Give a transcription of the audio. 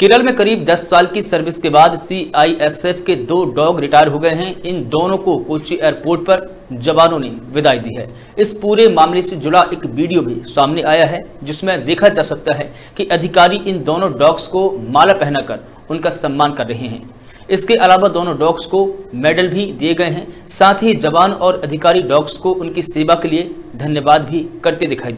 केरल में करीब 10 साल की सर्विस के बाद सीआईएसएफ के दो डॉग रिटायर हो गए हैं। इन दोनों को कोची एयरपोर्ट पर जवानों ने विदाई दी है। इस पूरे मामले से जुड़ा एक वीडियो भी सामने आया है, जिसमें देखा जा सकता है कि अधिकारी इन दोनों डॉग्स को माला पहनाकर उनका सम्मान कर रहे हैं। इसके अलावा दोनों डॉग्स को मेडल भी दिए गए हैं। साथ ही जवान और अधिकारी डॉग्स को उनकी सेवा के लिए धन्यवाद भी करते दिखाई